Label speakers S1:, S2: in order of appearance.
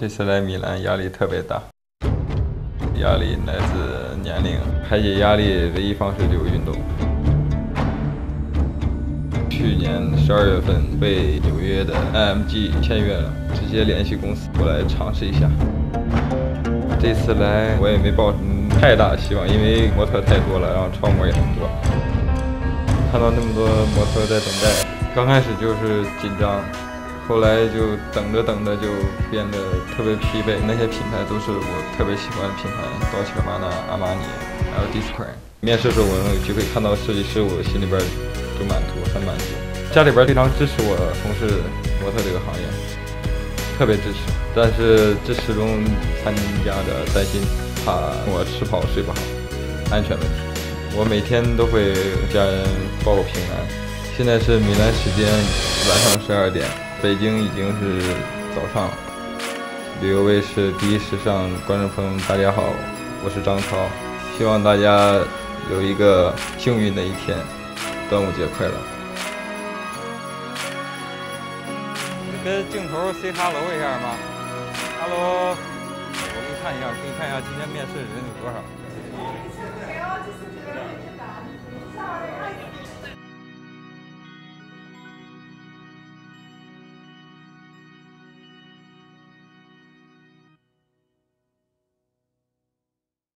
S1: 这次来米兰压力特别大，压力来自年龄，排解压力唯一方式就是运动。去年十二月份被纽约的 IMG 签约了，直接联系公司过来尝试一下。这次来我也没抱太大希望，因为模特太多了，然后超模也很多。看到那么多模特在等待，刚开始就是紧张。后来就等着等着就变得特别疲惫，那些品牌都是我特别喜欢的品牌，刀切巴纳、阿玛尼，还有 Discreet。面试的时候我能有机会看到设计师，我心里边就满足，很满足。家里边非常支持我从事模特这个行业，特别支持，但是这始终掺杂着担心，怕我吃不好睡不好，安全问题。我每天都会家人报个平安。现在是米兰时间晚上十二点。北京已经是早上了。旅游卫视第一时尚观众朋友们，大家好，我是张超，希望大家有一个幸运的一天，端午节快乐。跟镜头 say hello 一下吗？hello，我给你看一下，给你看一下今天面试的人有多少。